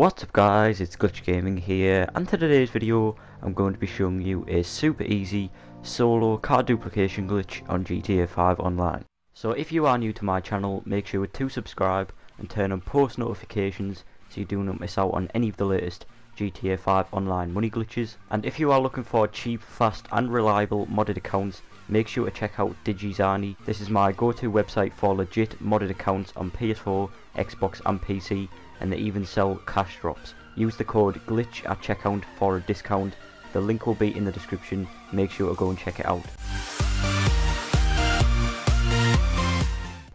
What's up guys, it's Glitch Gaming here and today's video I'm going to be showing you a super easy solo card duplication glitch on GTA 5 Online. So if you are new to my channel, make sure to subscribe and turn on post notifications so you do not miss out on any of the latest GTA 5 Online money glitches. And if you are looking for cheap, fast and reliable modded accounts, make sure to check out Digizani. This is my go-to website for legit modded accounts on PS4, Xbox and PC and they even sell cash drops. Use the code GLITCH at checkout for a discount. The link will be in the description. Make sure to go and check it out.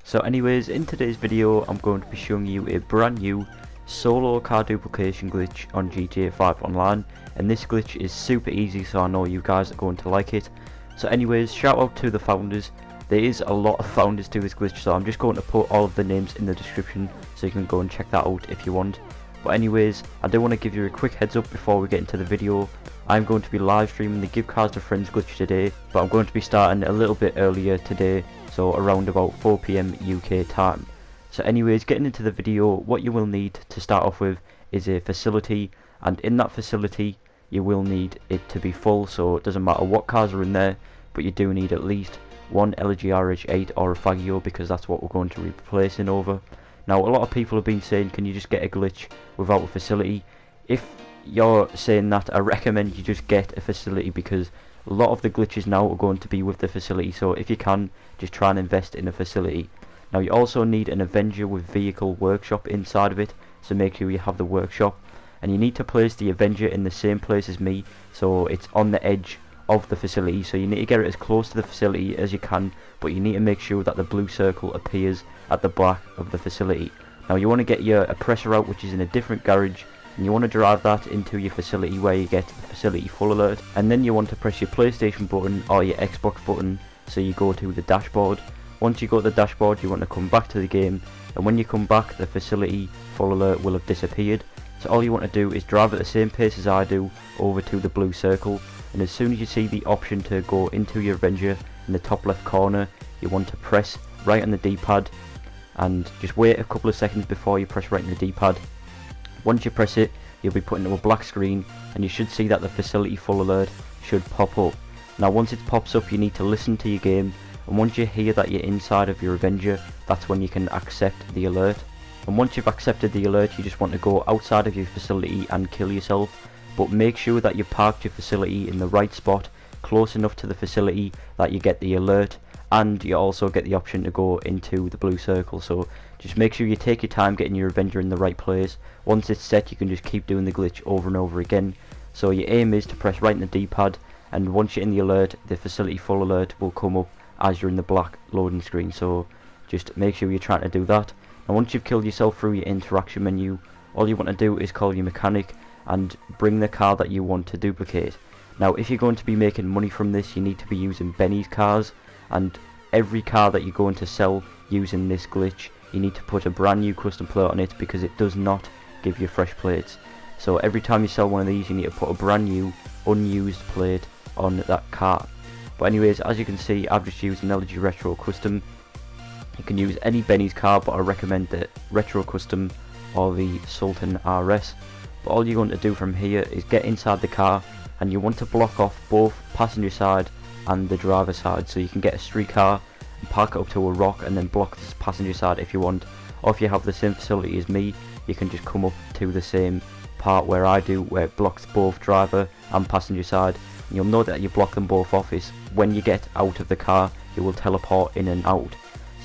So anyways, in today's video I'm going to be showing you a brand new solo car duplication glitch on GTA 5 Online and this glitch is super easy so I know you guys are going to like it. So anyways, shout out to the founders there is a lot of founders to this glitch, so I'm just going to put all of the names in the description so you can go and check that out if you want. But anyways, I do want to give you a quick heads up before we get into the video. I'm going to be live streaming the Give Cars to Friends glitch today, but I'm going to be starting a little bit earlier today, so around about 4pm UK time. So anyways, getting into the video, what you will need to start off with is a facility, and in that facility you will need it to be full, so it doesn't matter what cars are in there, but you do need at least one Elegy RH8 or a Faggio because that's what we're going to be replacing over. Now a lot of people have been saying can you just get a glitch without a facility. If you're saying that I recommend you just get a facility because a lot of the glitches now are going to be with the facility so if you can just try and invest in a facility. Now you also need an Avenger with vehicle workshop inside of it so make sure you have the workshop and you need to place the Avenger in the same place as me so it's on the edge of the facility so you need to get it as close to the facility as you can but you need to make sure that the blue circle appears at the back of the facility. Now you want to get your oppressor out which is in a different garage and you want to drive that into your facility where you get the facility full alert and then you want to press your PlayStation button or your Xbox button so you go to the dashboard. Once you go to the dashboard you want to come back to the game and when you come back the facility full alert will have disappeared all you want to do is drive at the same pace as I do over to the blue circle and as soon as you see the option to go into your Avenger in the top left corner you want to press right on the D-pad and just wait a couple of seconds before you press right on the D-pad. Once you press it you'll be put into a black screen and you should see that the facility full alert should pop up. Now once it pops up you need to listen to your game and once you hear that you're inside of your Avenger that's when you can accept the alert and once you've accepted the alert you just want to go outside of your facility and kill yourself. But make sure that you parked your facility in the right spot close enough to the facility that you get the alert and you also get the option to go into the blue circle. So just make sure you take your time getting your Avenger in the right place. Once it's set you can just keep doing the glitch over and over again. So your aim is to press right in the d-pad and once you're in the alert the facility full alert will come up as you're in the black loading screen. So just make sure you're trying to do that and once you've killed yourself through your interaction menu all you want to do is call your mechanic and bring the car that you want to duplicate. Now if you're going to be making money from this you need to be using Benny's cars and every car that you're going to sell using this glitch you need to put a brand new custom plate on it because it does not give you fresh plates. So every time you sell one of these you need to put a brand new unused plate on that car. But anyways as you can see I've just used an Elegy Retro Custom. You can use any Benny's car but I recommend the Retro Custom or the Sultan RS but all you want to do from here is get inside the car and you want to block off both passenger side and the driver side. So you can get a street car and park it up to a rock and then block the passenger side if you want. Or if you have the same facility as me you can just come up to the same part where I do where it blocks both driver and passenger side. And you'll know that you block them both off is when you get out of the car you will teleport in and out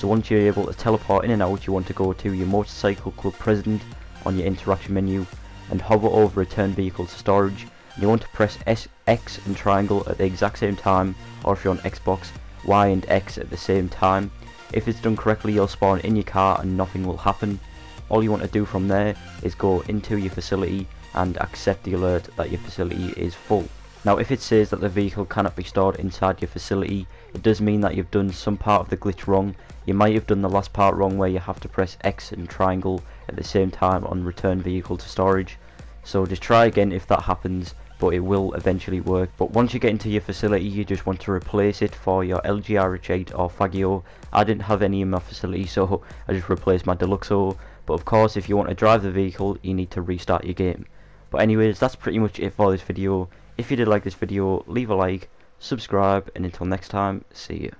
so once you're able to teleport in and out you want to go to your motorcycle club president on your interaction menu and hover over return vehicle to storage. You want to press S, X and triangle at the exact same time or if you're on Xbox, Y and X at the same time. If it's done correctly you'll spawn in your car and nothing will happen. All you want to do from there is go into your facility and accept the alert that your facility is full. Now if it says that the vehicle cannot be stored inside your facility, it does mean that you've done some part of the glitch wrong. You might have done the last part wrong where you have to press X and triangle at the same time on return vehicle to storage. So just try again if that happens, but it will eventually work. But once you get into your facility, you just want to replace it for your Elegy RH8 or Faggio. I didn't have any in my facility, so I just replaced my Deluxo. but of course if you want to drive the vehicle you need to restart your game. But anyways, that's pretty much it for this video. If you did like this video, leave a like, subscribe, and until next time, see you.